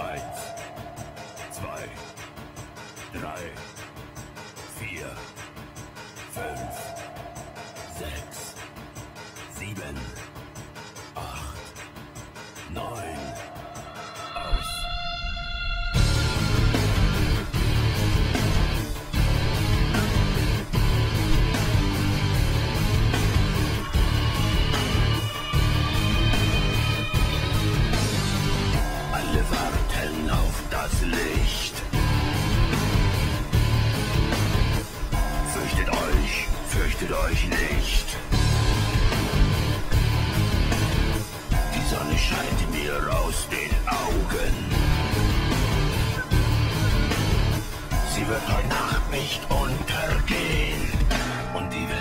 Eins, zwei, drei, vier, fünf, sechs, sieben, wird heute Nacht nicht untergehen. Und die Welt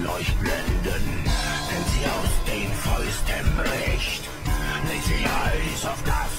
kann euch blenden. Wenn sie aus den Fäusten bricht, legt sie Eis auf das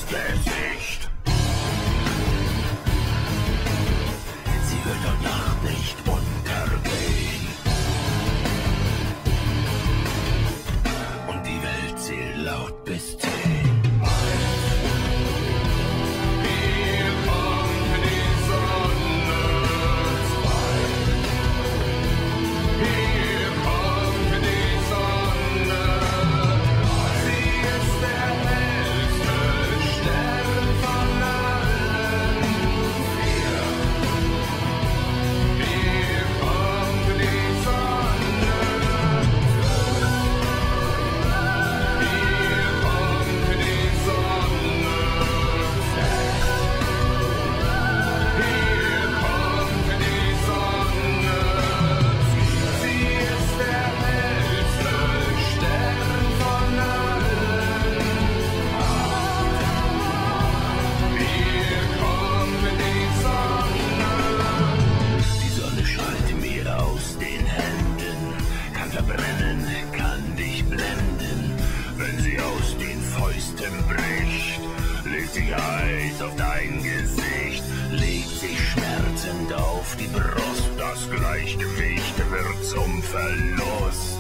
Fäusten bricht, legt sich Eis auf dein Gesicht, legt sich schmerzend auf die Brust. Das Gleichgewicht wird zum Verlust,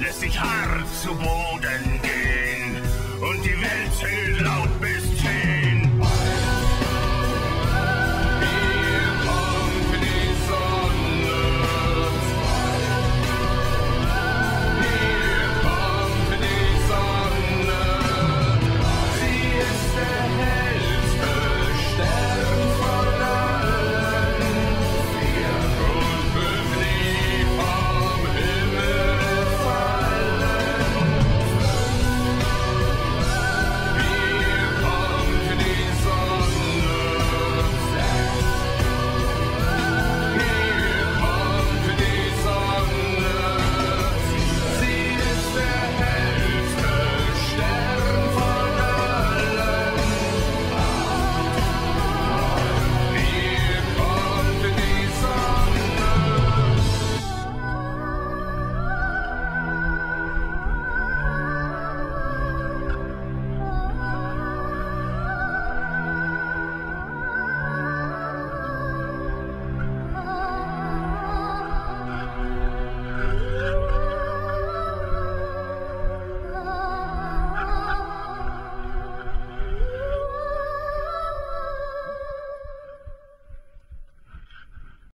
lässt sich hart zu Boden gehen und die Welt laut